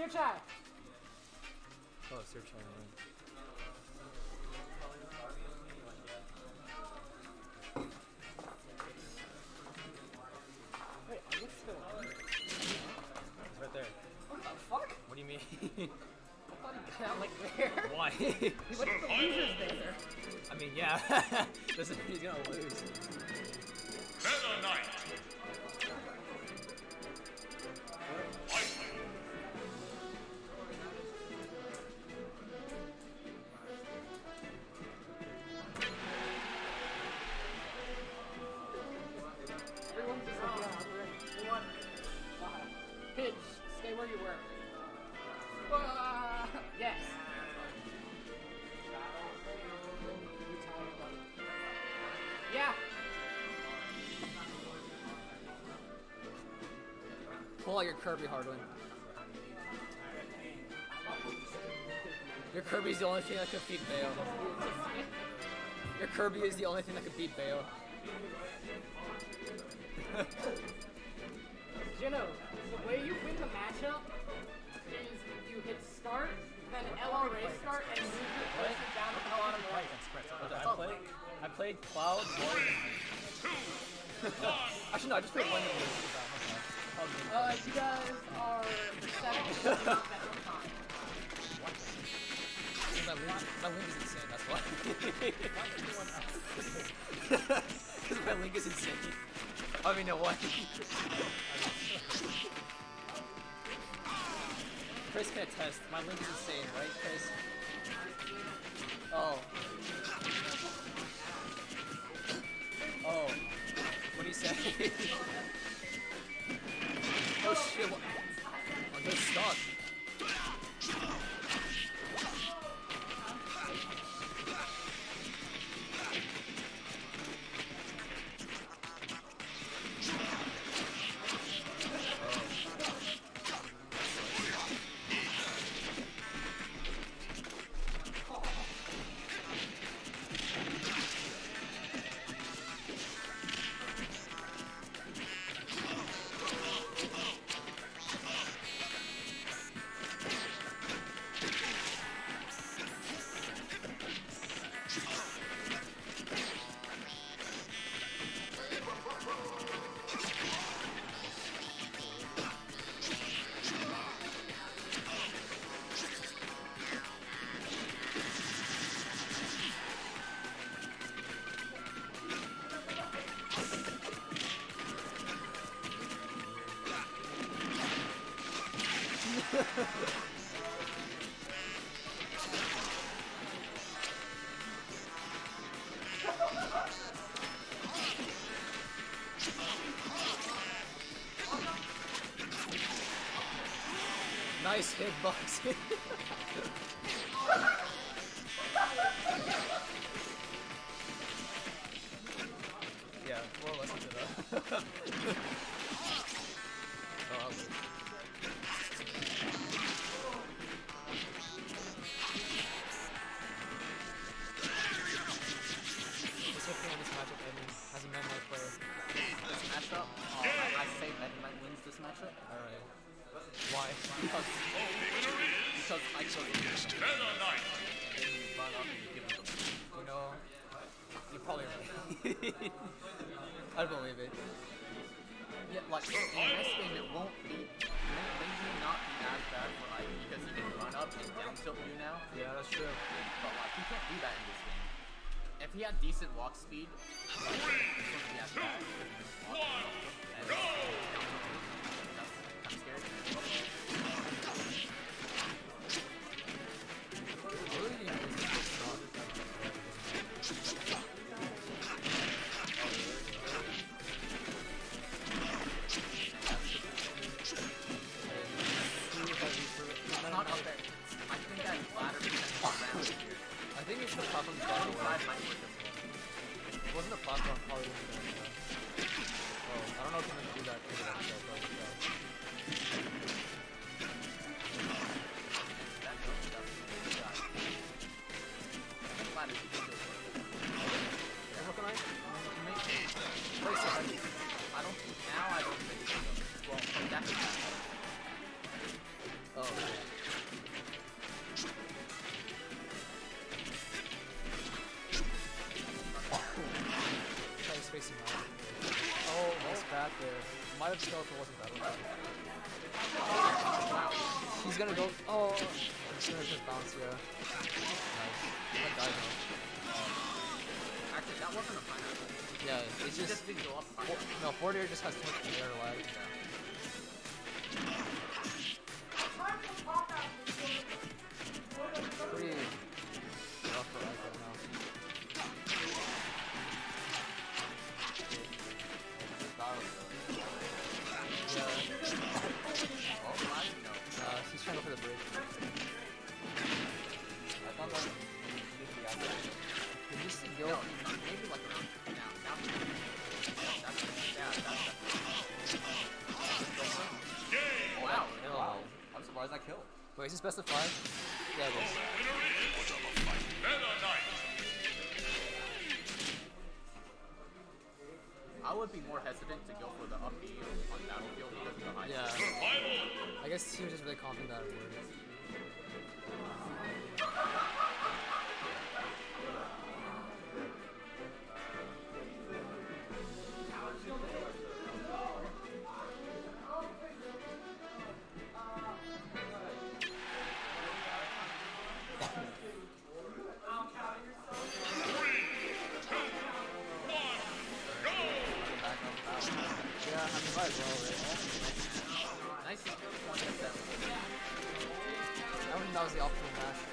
Search eye. Oh, search right. Wait, are you still? It's right there. What the fuck? What do you mean? I thought he got out like there. Why? Went to the losers there. I mean, yeah. Doesn't mean he's gonna lose. Pull out your Kirby, Hardwin. Your Kirby's the only thing that can beat Bayo. Your Kirby is the only thing that can beat Bayo. Jino, the way you win the matchup is you hit start, then LRA start, and move your cursor down to the bottom right. I played, I played Cloud, Void, Actually, no, I just played one of these. Uh, you guys are time. My link, my link is insane, that's why. Because my link is insane. I mean, no, what? Chris can attest, my link is insane, right, Chris? Oh. Oh. What do you say? oh shit? I'm just stuck. Nice hitbox. yeah, well, listen to that. oh, If he had decent walk speed, like, this wouldn't be as bad. One. And Go. Oh, he's gonna just bounce. Yeah. Nice. That died though. Actually, that wasn't a pineapple. Yeah, it's It just. just didn't go up. For, no, Forward air just has too much air lag. Pretty go. Maybe like around now. Now, that's yeah, that's Game. wow. No. Wow. I'm surprised I killed. Wait, is this best of five? Yeah, it is. Winner is Meta Knight. I would be more hesitant to go for the up B on Battlefield because of the high. Yeah. I guess he was just really confident that it would. Nice. I think that was the optimal match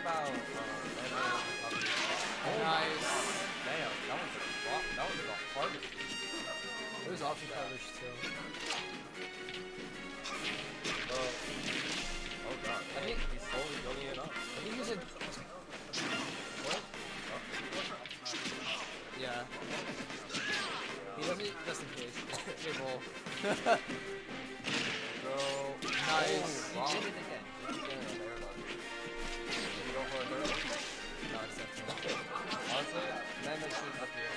About uh, Oh Nice. Damn, that was a. That was the hardest. It was option coverage, too. Uh, oh god. I think- he's slowly building it up. I think he's a. What? Yeah. He doesn't, just in case. Roll. Bro. Nice. Oh, wow. Sense up here.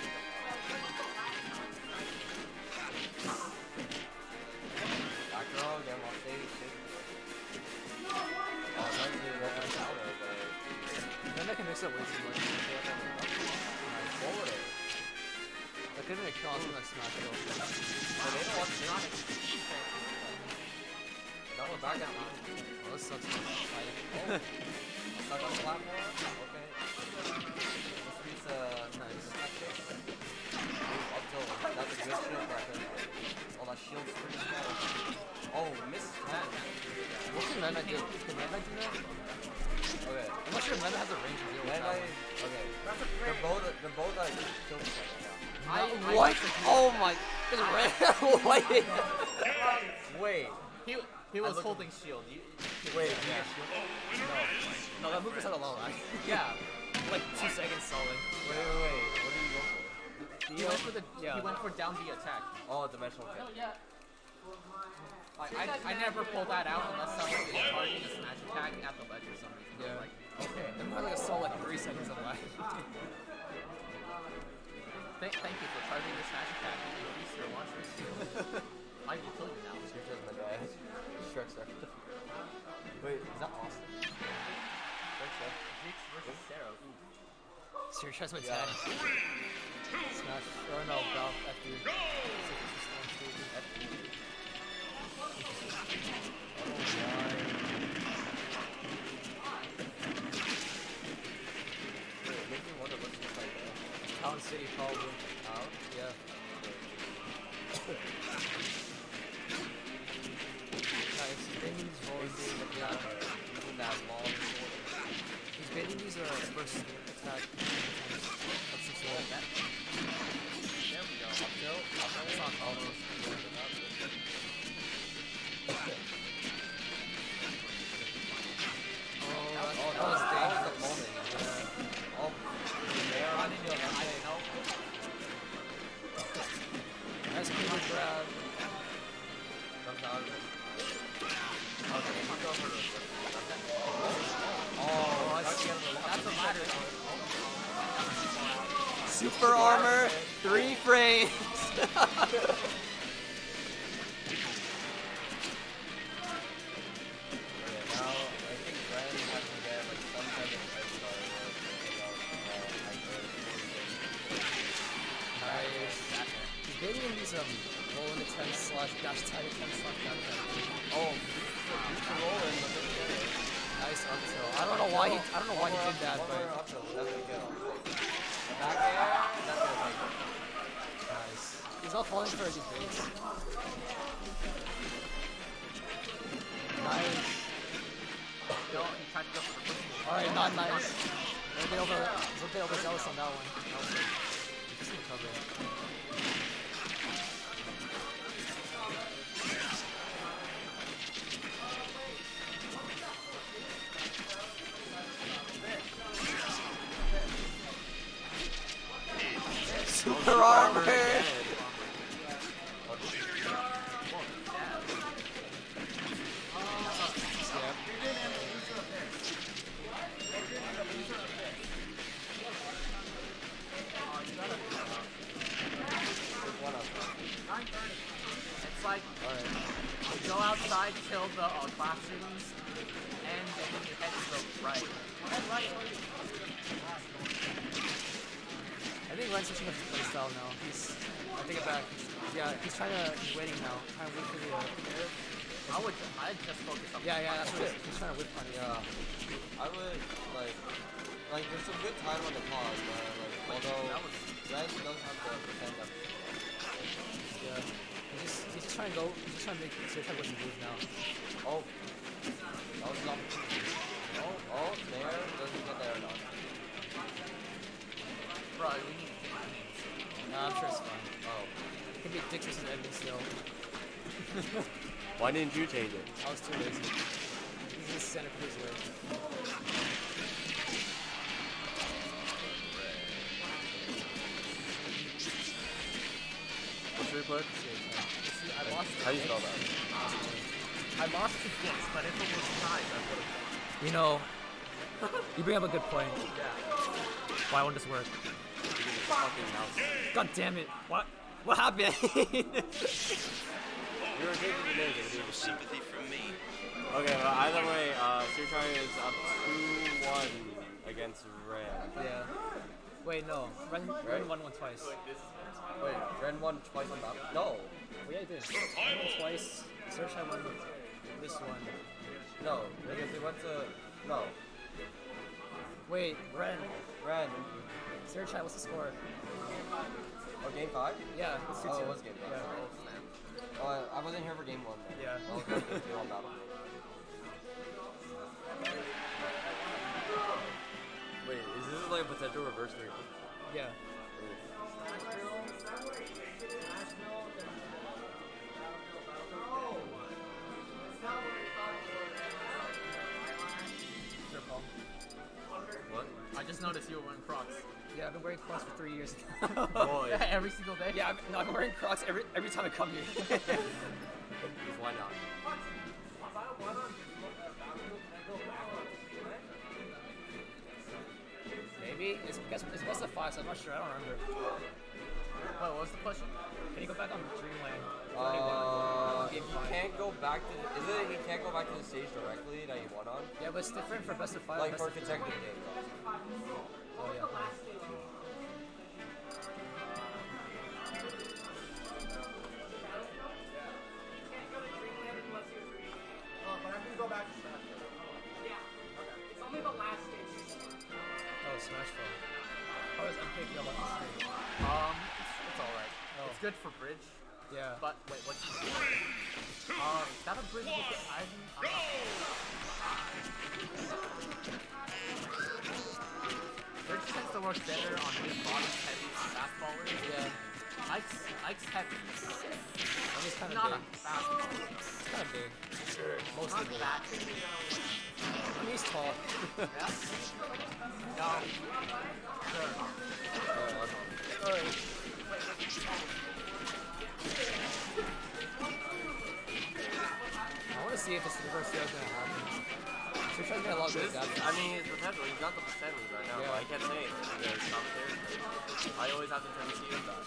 Get stage. shit. Oh, they can mix it way too much. forward air. That could have kill on something like Smash Kill. But don't want to. That was back me. Oh, this sucks. Fight. Oh, stuck on the? What can Meta do? Can Meta do that? Okay. I'm not sure Meta has a range to deal with that. Okay. They're both, they're both like kill each other. I, I What? disagree. Oh my! It's red. What? Wait, He, he was looked- holding shield. You, wait, Yeah. No, that move was at a low, right? yeah. like two seconds solid. wait, wait, wait. What did you go for? He went for the Yeah. he went for down B attack. Oh, dimensional kill. Yeah. Like, I, I never pull that out unless someone is targeting a smash attack at the ledge or something. Yeah. I'm like, okay. There's probably like a solid three seconds of life. Th thank you for charging the smash attack. You increased your launch rate. I can kill you now. You're just my. Shrek's there. Wait, is that awesome? Shrek's there. Jinx versus Sarah. Ooh. Serious so my yeah. tag. Smash. Or no, Valve. After. Go! He's baiting these rolls. Yeah. That long sword. He's baiting these uh, first attack. It. Nice up tilt. I don't know why he I don't know why he did that, but more up tilt, that's a kill. The back air, gonna take it. nice. He's all falling for these baits. Nice. Go. He tried to go for the first move. Alright, not nice. A bit over, a bit overzealous on that one. Just recover. Super armor! There's It's like you go outside, kill the uh, classrooms, and then head to the right. I think switching up now. He's, I back. He's, yeah, he's trying to, he's waiting now. Trying to wait for the, uh, I would, I'd just focus on. yeah, yeah, that's what it is. He's trying to whip on it. Yeah. I would like like there's some good time on the pause, but like although That was Ren does have the percent of Yeah. He's just, he's just trying to go, he's just trying to make, so trying to whip move now. oh that was an. Oh, oh, there, doesn't get there enough. bro. We need to take names. Nah, I'm sure it's fine. Oh. It could be Dick versus Edmund still. Why didn't you change it? I was too lazy. He's just center for his way. What's your replay? See, I lost. How do you spell that? I lost to Dix, but if it was ties, I would have. You know, you bring up a good point. Yeah. Why won't this work? Fucking mouse. God damn it. What? What happened? You were taking the names. it was easy. Sympathy from me. Okay, well, either way, uh, Surtry is up 2-1 against Ren. yeah. Wait, no. Run, run one, one twice. Wait, Ren won twice on that? No, Oh, yeah, I did. Run one twice. Search I won this one. no, because they went to no. Wait, Ren. Ren. Search I, what's the score? Oh, game five? Yeah, it's 2 Oh, it was game five. Yeah. Oh, I, I wasn't here for game one. Then. Yeah. I was for game two on Battlefield. Wait, is this like a potential reverse three? Yeah. Sure, I just noticed you were wearing Crocs. Yeah, I've been wearing Crocs for three years. Boy, Yeah, every single day. yeah, I've, no, I've been wearing Crocs every every time I come here. why not? Maybe it's because it's best of five, so I'm not sure. I don't remember. Wait, what was the question? Can you go back on Dreamland? Uh, he you can't go back to. The, is it he can't go back to the stage directly that he won on? Yeah, but it's different for best of five. Like for of consecutive games. Oh yeah. Last stage. You can't go to Dreamland unless you agree. Oh, but I can go back to Smash. Yeah. It's only the last stage. Oh, Smash Bros. How does MK feel about this game? Um, it's, it's alright. Oh. It's good for bridge, Yeah. but wait, what's Um, is that a bridge with the Aizen? I'm not Bridge tends to work better on big bottom heavy fastfallers. yeah. Ike's, Ike's heavy. That is kind of Not big. a fastball. It's kind of big. Mostly Not big. that big. I mean, he's tall. Yeah. No. See if this reverse sale is gonna happen. We're trying to get a lot of good This. I mean, it's potential. He's got the percentage right now, Yeah. but I can't say it because commentary. I always have to turn to see him that.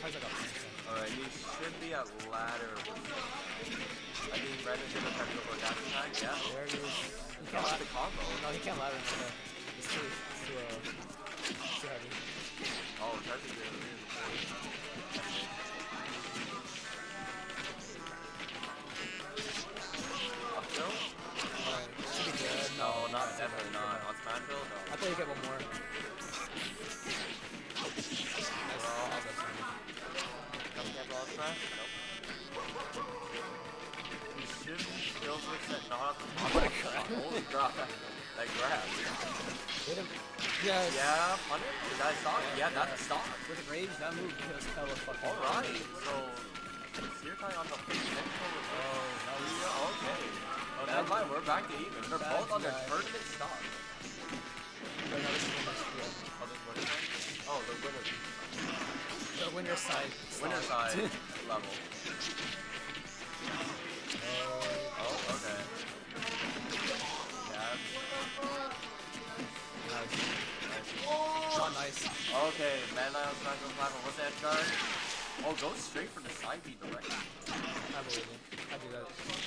Probably like a percent. Alright, he should be at ladder. I think Brandon's gonna try to go for a dash attack. Yeah. There it is. He can't ladder. the combo. No, he can't ladder that. It's too, it's too, uh, too heavy. Oh, that's mind, we're back to even. They're both on their tournament stock. Wait, no, this is the next yeah. Oh, the winner side? Oh, the winner. Side. Winner side level. Oh, Oh, okay. Yeah. nice. nice. Oh, nice. Okay, Man Lion Smash Bros. platform. What's edge guard? Oh, go straight for the side beat direct. I believe it. That.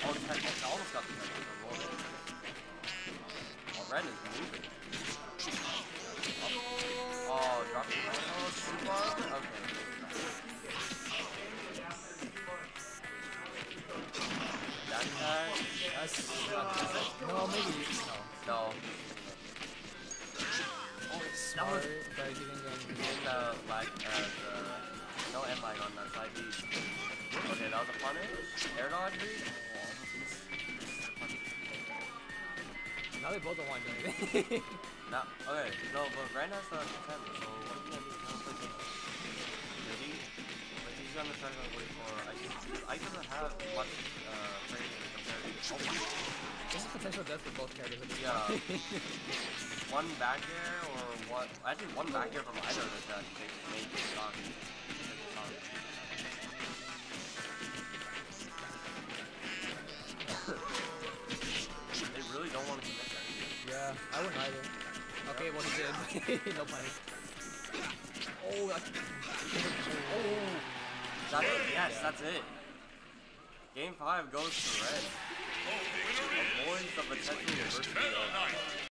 Oh, the tech tech almost got the roll. Oh, Ren is moving. Oh, oh drop it. Oh, super. Okay. That guy? That's. No, maybe. No. No. Oh, smart. But he didn't get In the uh, the, no end lag on that side. Okay, that was a punish. Air dodge read? Almost missed. Missed the punish. Now they both don't want to do anything. Now, okay, no, but Ren has the 10, so what can do? Play this. Is he? Like, he's gonna try to wait for. I just, I doesn't have much uh, training compared to. Oh, this is potential death for both characters. Yeah. one back air or what? Actually, one back air from either of us that make make it stock. I wouldn't either. Okay, well he did. Nobody. Oh, I... oh. That's it. Yes, that's it. Game five goes to Ren. Avoids the potential